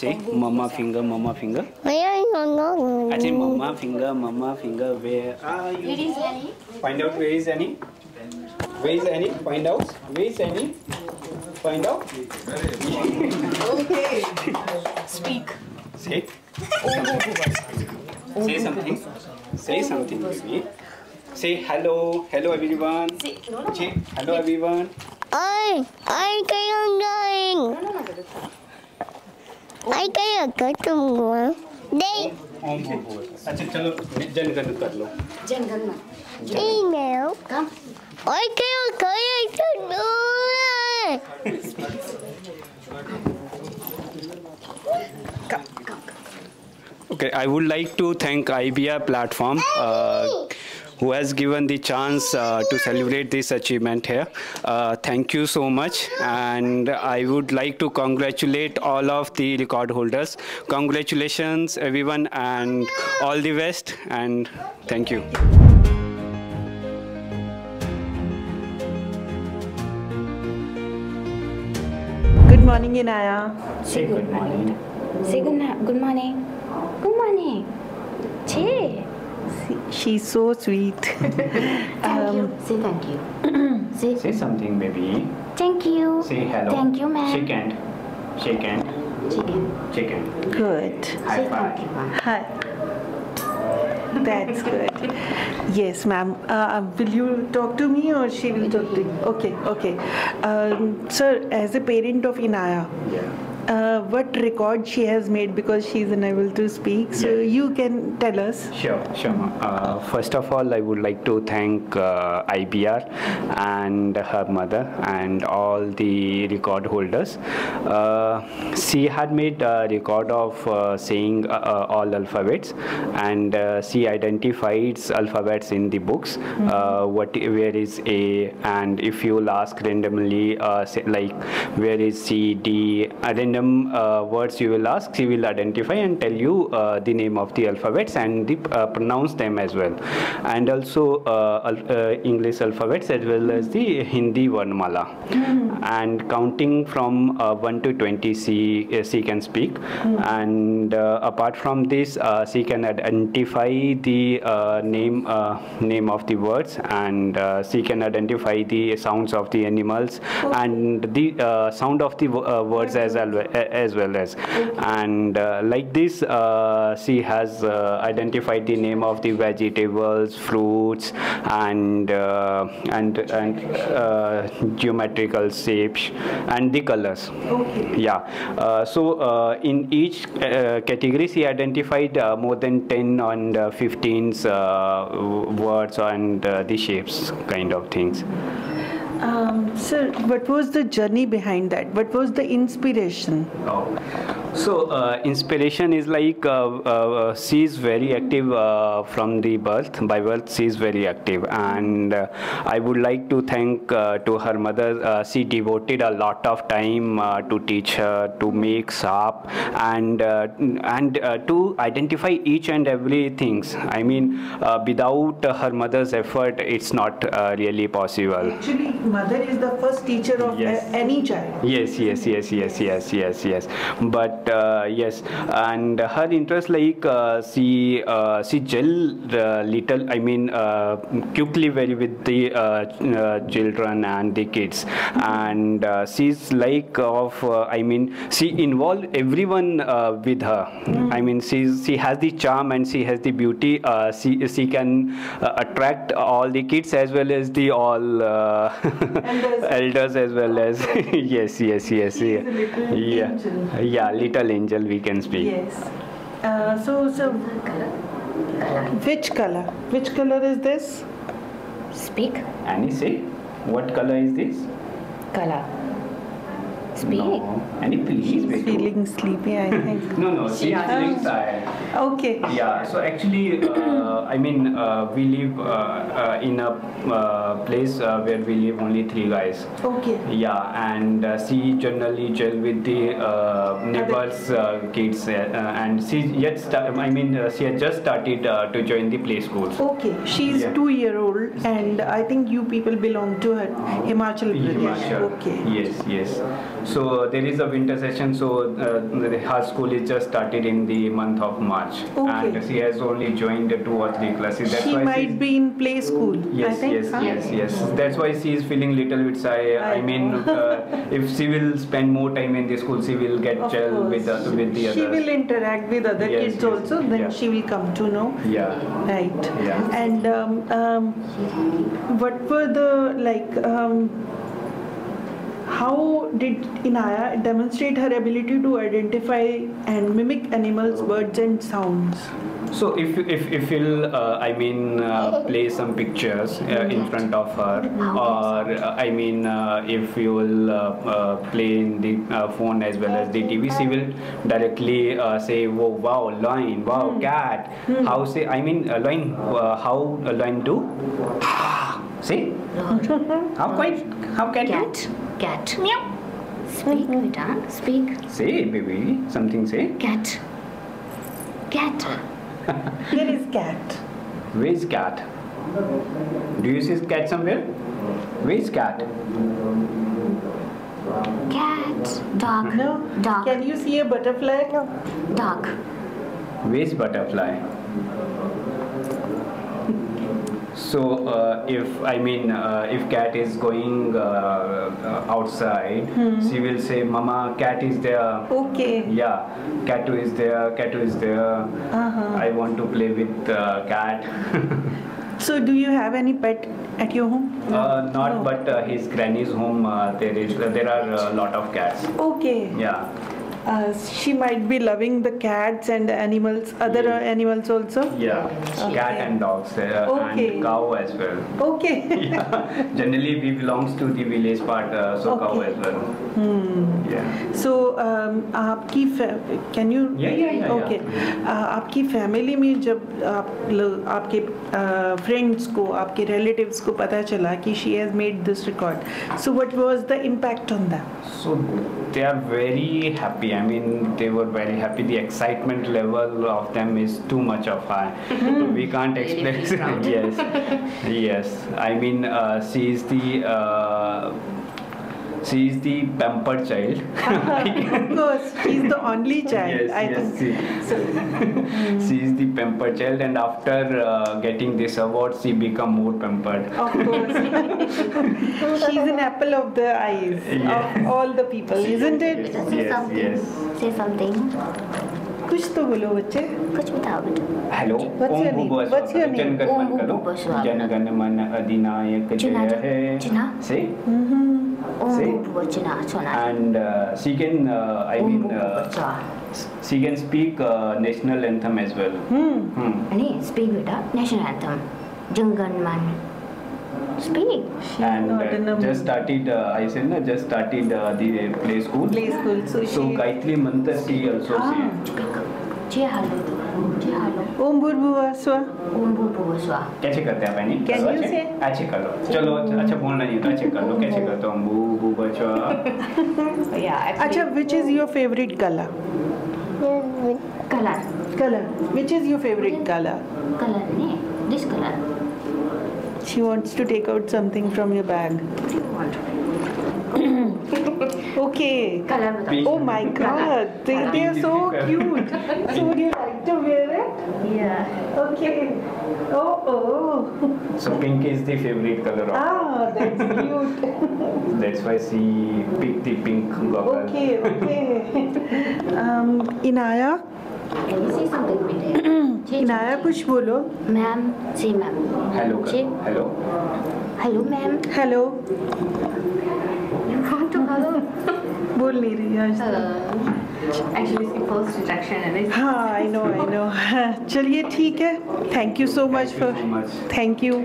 Say, mama finger, mama finger. I don't know. I say, mama finger, mama finger. Where are you? Where is Annie? Find out where is Annie. Where is Annie? Find out. Where is Annie? Find out. Okay. Speak. Say. Say something. Say something, baby. Say hello. Hello, everyone. Say, no, no, Say hello, everyone. I I can't no, going. I can get them more. They. I'm Okay, I would like to thank IBR platform. Uh, who has given the chance uh, to celebrate this achievement here. Uh, thank you so much, and I would like to congratulate all of the record holders. Congratulations, everyone, and all the best. And thank you. Good morning, Enaaya. Say good morning. Say good, na- good morning. Good morning. Che. She's so sweet. Thank you. Say thank you. Say Say something, baby. thank you. Say hello. Thank you, ma'am. Shake hand. Shake hand. Chicken. Shake hand. Good. High Say five. thank you. Hi. That's good. Yes, ma'am. Uh, will you talk to me or she will talk to you? Okay, okay. Um, sir, as a parent of Enaaya, Yeah. Uh, what record she has made because she's unable to speak, so Yeah. you can tell us. Sure, sure. Uh, first of all, I would like to thank uh, IBR and her mother and all the record holders. Uh, she had made a record of uh, saying uh, uh, all alphabets, and uh, she identifies alphabets in the books. Uh, what, where is A, and if you will ask randomly, uh, say, like where is C, D, a random uh, words you will ask, she will identify and tell you uh, the name of the alphabets and the, uh, pronounce them as well. And also uh, al- uh, English alphabets as well as the Hindi Varnamala. And counting from uh, 1 to 20, she, she can speak. And uh, apart from this, uh, she can identify the uh, name uh, name of the words and uh, she can identify the sounds of the animals and the uh, sound of the uh, words as well as well as. And uh, like this uh, she has uh, identified the name of the vegetables fruits and uh, and and uh, geometrical shapes and the colors. Okay. yeah. So uh, in each uh, category she identified uh, more than 10 and uh, 15 uh, words and uh, the shapes kind of things Um, sir, what was the journey behind that? What was the inspiration? Oh. So uh, inspiration is like uh, uh, she is very active uh, from the birth. By birth, she is very active, and uh, I would like to thank uh, to her mother. Uh, she devoted a lot of time uh, to teach her to make sharp and uh, and uh, to identify each and every things. I mean, uh, without her mother's effort, it's not uh, really possible. Actually, mother is the first teacher of Yes. any child. Yes, yes, yes, yes, yes, yes, yes. But uh, yes, and her interest like uh, she uh, she gel uh, little. I mean, uh, quickly very with the uh, uh, children and the kids, and uh, she's like of. Uh, I mean, she involve everyone uh, with her. I mean, she's she has the charm and she has the beauty. Uh, she she can uh, attract all the kids as well as the all. Uh, Elders. elders as well as yes yes yes She yeah yeah yeah little angel we can speak Yes. Uh, so, so which color? Which color is this? Speak. Annie say what color is this Color. Speak. no Annie please up. Feeling sleepy, I think. no no she's Yeah. feeling tired Okay. yeah so actually uh, i mean uh, we live uh, uh, in a uh, place uh, where we live only three guys Okay. yeah and uh, she generally gel with the uh, neighbors uh, kids uh, and she yet sta- i mean uh, she had just started uh, to join the play schools Okay. She's Yeah. two year old, and I think you people belong to her Himachal Pradesh. Himachal. Okay. Yes, yes. So there is a winter session. So uh, her school is just started in the month of March, Okay. and she has only joined two or three classes. That's she might be in play school. I Yes, yes, huh? yes, yes. That's why she is feeling little bit shy. I, I mean, uh, if she will spend more time in the school, she will get gel with the, with the She others. will interact with other Yes, kids yes, also. Then yeah. she will come to know. Yeah. Right. Yeah. And um, um, what were the like? Um, how did Enaaya demonstrate her ability to identify and mimic animals, birds, and sounds? So if if if you'll uh, I mean uh, play some pictures uh, in front of her, or uh, I mean uh, if you will uh, uh, play in the uh, phone as well as the TV, she will directly uh, say, "Whoa, wow, lion, wow, cat." How say? I mean, uh, lion. Uh, how a lion do? See? How quite? How cat do? Cat. Cat. Meow. Speak, mm-hmm. beta. Speak. Say, baby, something. Say. Cat. Cat. Here is cat. Where is cat? Do you see cat somewhere? Where is cat? Cat. Dog. No. Dog. Can you see a butterfly? No. Dog. Where is butterfly? So uh, if I mean uh, if cat is going uh, uh, outside, she will say, "Mama, cat is there." Okay. Yeah, Katu is there. Katu is there. Uh-huh. I want to play with uh, cat. So, do you have any pet at your home? uh, not, No. but uh, his granny's home. Uh, there is there are a lot of cats. Okay. Yeah. Uh, she might be loving the cats and the animals, other uh, Yes. animals also. Yeah, cat and dogs uh, Okay. and cow as well. Okay. yeah. Generally, we belongs to the village part, uh, so cow Okay. as well. Yeah. so, um, आपकी can you Yeah, yeah, yeah, okay yeah. आपकी family में जब आप लोग आपके friends को आपके relatives को पता चला कि she has made this record so what was the impact on that So they are very happy. I mean, they were very happy. The excitement level of them is too much of high. we can't explain. yes, yes. I mean, uh, she is the Uh, she is the pampered child. of course she is the only child yes, I yes. think She, she is the pampered child, and after uh, getting this award, she become more pampered. of course she's an apple of the eyes Yeah. of all the people isn't it Beta, say Yes, something. yes. Say something. कुछ तो बोलो बच्चे कुछ बताओ बेटा hello What's Om your name? भूर्भुवः What's your स्वः। name? जनगण ओम मन करो भूर्भुवः स्वः। जनगण मन अधिनायक चिन्हा, जय है चिन्हा। से स्वः। and uh, she can uh, I mean uh, she can speak uh, national anthem as well hmm. अनि स्पीक बेटा नेशनल एंथम जंगन मन speak She's and not in uh, just started uh, I said na, just started uh, the play school play school so so she Gayatri Mantra she also Ah. she जे hello जे hello ओम भूर्भुवः स्व ओम कैसे करते हैं बहनी अच्छे कर लो। चलो अच्छा-, अच्छा बोलना नहीं होता अच्छे कर लो। कैसे करते हो? अच्छा which is your favourite colour colour colour which is your favourite colour colour this colour She wants to take out something from your bag. Okay. Oh my god, they, they are so cute. so would you like to wear it? Yeah. Okay. Oh, oh. So pink is the favorite color. ah, that's cute. that's why she picked the pink goggle. Okay, okay. um, Enaaya? Can you say something, बेटे? इनाया कुछ बोलो ma'am ji ma'am hello Hello. Hello, ma'am Hello. बोल नहीं रही आज तो। हाँ no I know चलिए ठीक है। Thank you so much for thank you